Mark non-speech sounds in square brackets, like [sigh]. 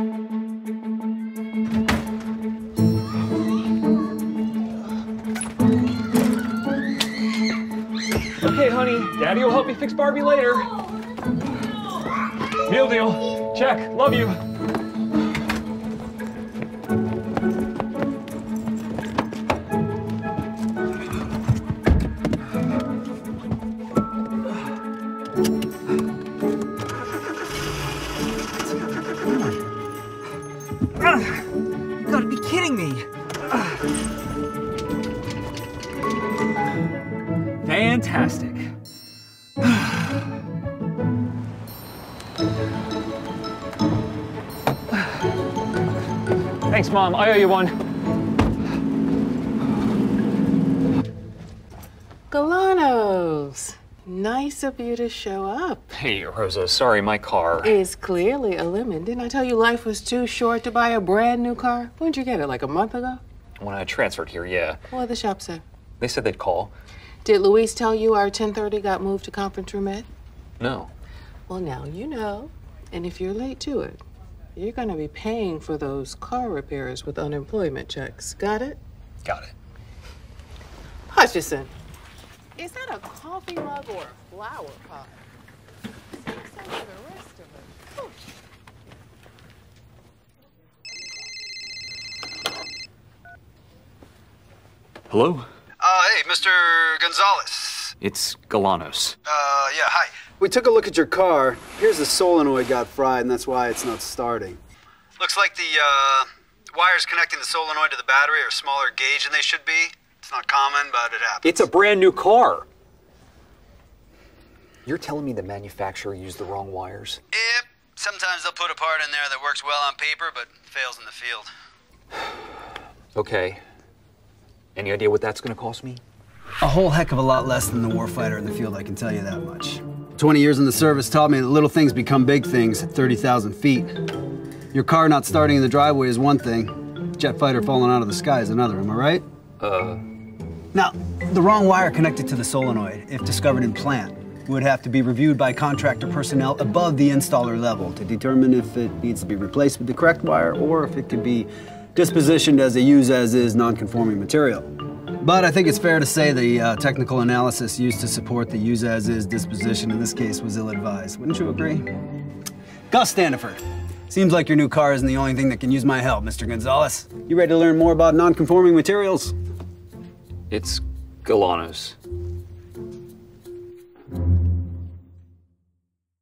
Okay, honey, Daddy will help me fix Barbie later. Meal deal. Check. Love you. Me. Fantastic. Thanks, Mom. I owe you one. Galanos, nice of you to show up. Hey, Rosa, sorry, my car. Is clearly a lemon. Didn't I tell you life was too short to buy a brand new car? When'd you get it? Like a month ago? When I transferred here, yeah. What did the shop say? They said they'd call. Did Louise tell you our 1030 got moved to conference room Ed? No. Well, now you know. And if you're late to it, you're gonna be paying for those car repairs with unemployment checks. Got it? Got it. Hutchison, is that a coffee mug or a flower pot? Save some for the rest of us. Hello? Uh, hey, Mr. Gonzalez. It's Galanos. Uh, yeah, hi. We took a look at your car. Here's the solenoid got fried, and that's why it's not starting. Looks like the, uh, wires connecting the solenoid to the battery are smaller gauge than they should be. It's not common, but it happens. It's a brand new car. You're telling me the manufacturer used the wrong wires? Yep. Sometimes they'll put a part in there that works well on paper, but fails in the field. [sighs] Okay. Any idea what that's gonna cost me? A whole heck of a lot less than the warfighter in the field, I can tell you that much. 20 years in the service taught me that little things become big things at 30,000 feet. Your car not starting in the driveway is one thing, jet fighter falling out of the sky is another, am I right? Uh, Now, the wrong wire connected to the solenoid, if discovered in plant, would have to be reviewed by contractor personnel above the installer level to determine if it needs to be replaced with the correct wire or if it could be dispositioned as a use as is non-conforming material. But I think it's fair to say the uh, technical analysis used to support the use as is disposition in this case was ill advised. Wouldn't you agree? Gus Standiford. Seems like your new car isn't the only thing that can use my help, Mr. Gonzalez. You ready to learn more about non conforming materials? It's Galanos.